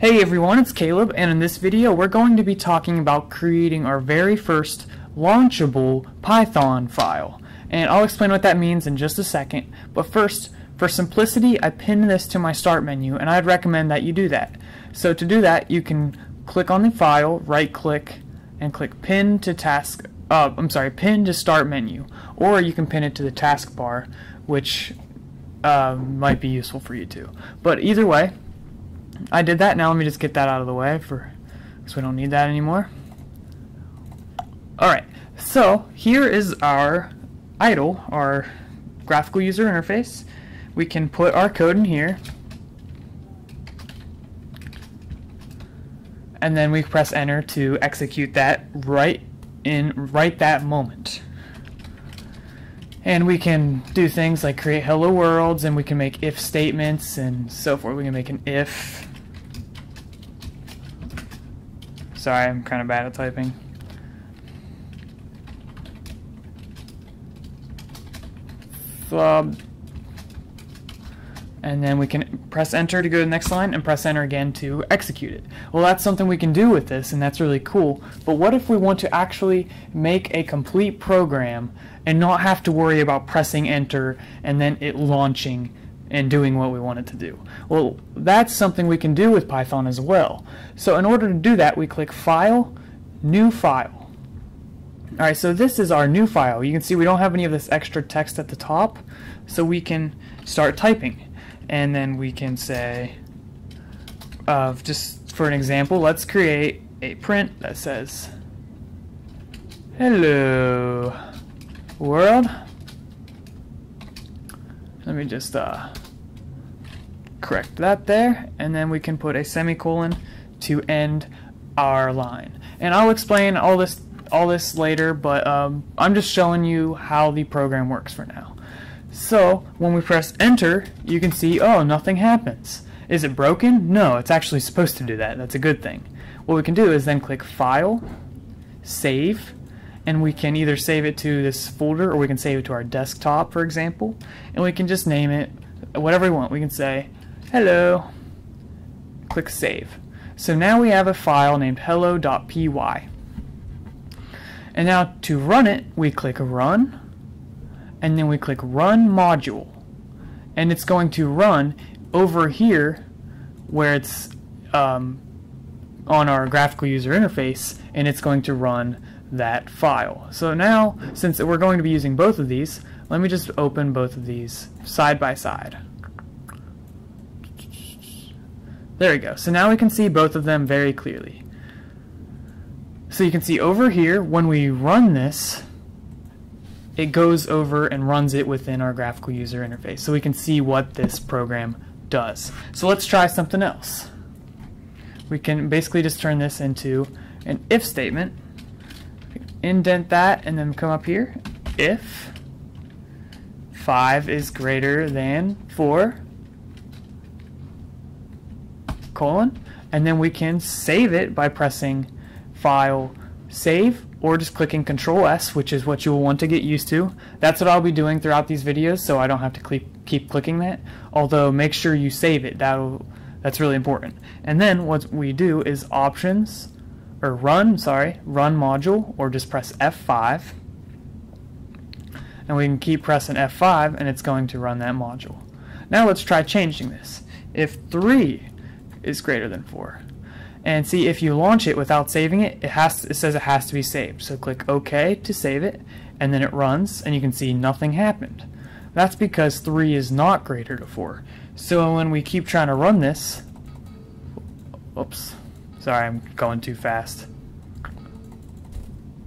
Hey everyone, it's Caleb, and in this video we're going to be talking about creating our very first launchable Python file. And I'll explain what that means in just a second, but first, for simplicity, I pinned this to my start menu, and I'd recommend that you do that. So to do that, you can click on the file, right click, and click pin to task, uh, I'm sorry, pin to start menu, or you can pin it to the taskbar, which uh, might be useful for you too. But either way, I did that. Now let me just get that out of the way for because we don't need that anymore. Alright, so here is our idle, our graphical user interface. We can put our code in here. And then we press enter to execute that right in right that moment. And we can do things like create hello worlds and we can make if statements and so forth. We can make an if Sorry, I'm kind of bad at typing. Flub. And then we can press enter to go to the next line and press enter again to execute it. Well, that's something we can do with this, and that's really cool. But what if we want to actually make a complete program and not have to worry about pressing enter and then it launching and doing what we want it to do. Well, that's something we can do with Python as well. So in order to do that, we click File, New File. Alright, so this is our new file. You can see we don't have any of this extra text at the top, so we can start typing. And then we can say, uh, just for an example, let's create a print that says, Hello, world. Let me just uh, correct that there, and then we can put a semicolon to end our line. And I'll explain all this all this later, but um, I'm just showing you how the program works for now. So when we press enter, you can see, oh, nothing happens. Is it broken? No, it's actually supposed to do that. That's a good thing. What we can do is then click File, Save, and we can either save it to this folder or we can save it to our desktop, for example, and we can just name it whatever we want. We can say hello, click save. So now we have a file named hello.py. And now to run it, we click run, and then we click run module. And it's going to run over here where it's um, on our graphical user interface, and it's going to run that file. So now, since we're going to be using both of these, let me just open both of these side by side. There we go. So now we can see both of them very clearly. So you can see over here, when we run this, it goes over and runs it within our graphical user interface. So we can see what this program does. So let's try something else. We can basically just turn this into an if statement, indent that, and then come up here. If 5 is greater than 4, colon, and then we can save it by pressing File, Save, or just clicking Control S, which is what you will want to get used to. That's what I'll be doing throughout these videos, so I don't have to keep clicking that. Although make sure you save it. That'll that's really important. And then what we do is Options, or Run, sorry, Run Module, or just press F5. And we can keep pressing F5, and it's going to run that module. Now let's try changing this. If 3 is greater than 4. And see if you launch it without saving it, it has to, it says it has to be saved. So click OK to save it, and then it runs, and you can see nothing happened. That's because 3 is not greater to 4. So when we keep trying to run this, oops, sorry I'm going too fast.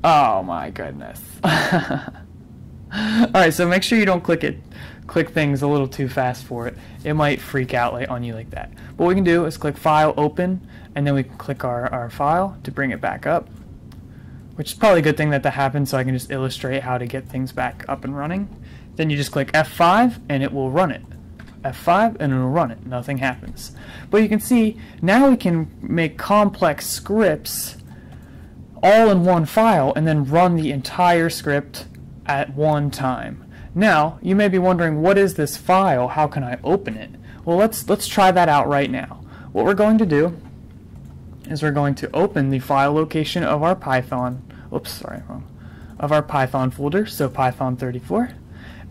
Oh my goodness. Alright, so make sure you don't click it click things a little too fast for it, it might freak out on you like that. What we can do is click File, Open, and then we can click our, our file to bring it back up, which is probably a good thing that that happens so I can just illustrate how to get things back up and running. Then you just click F5 and it will run it. F5 and it'll run it. Nothing happens. But you can see now we can make complex scripts all in one file and then run the entire script at one time. Now, you may be wondering, what is this file? How can I open it? Well, let's, let's try that out right now. What we're going to do is we're going to open the file location of our Python, oops, sorry, wrong, of our Python folder, so Python 34,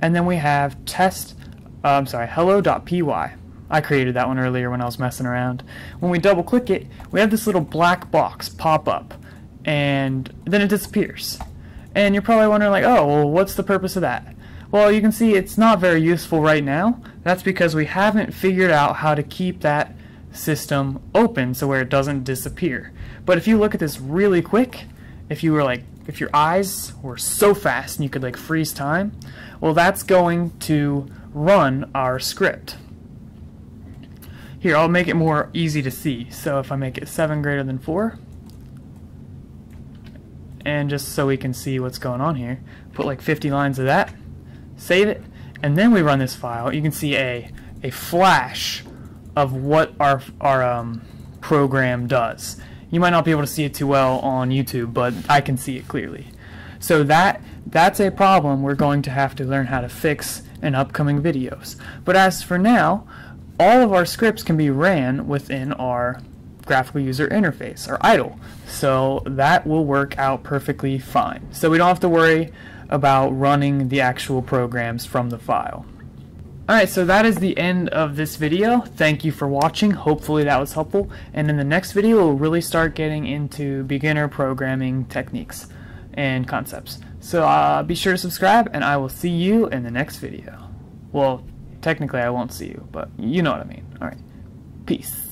and then we have test, uh, I'm sorry, hello.py. I created that one earlier when I was messing around. When we double click it, we have this little black box pop up, and then it disappears. And you're probably wondering like, oh, well, what's the purpose of that? Well, you can see it's not very useful right now. That's because we haven't figured out how to keep that system open so where it doesn't disappear. But if you look at this really quick, if you were like, if your eyes were so fast and you could like freeze time, well, that's going to run our script. Here, I'll make it more easy to see. So if I make it 7 greater than 4, and just so we can see what's going on here, put like 50 lines of that, save it, and then we run this file, you can see a, a flash of what our, our um, program does. You might not be able to see it too well on YouTube, but I can see it clearly. So that that's a problem we're going to have to learn how to fix in upcoming videos. But as for now, all of our scripts can be ran within our graphical user interface, or idle. So that will work out perfectly fine. So we don't have to worry about running the actual programs from the file. Alright, so that is the end of this video. Thank you for watching. Hopefully that was helpful. And in the next video, we'll really start getting into beginner programming techniques and concepts. So uh, be sure to subscribe, and I will see you in the next video. Well, technically I won't see you, but you know what I mean. Alright, peace.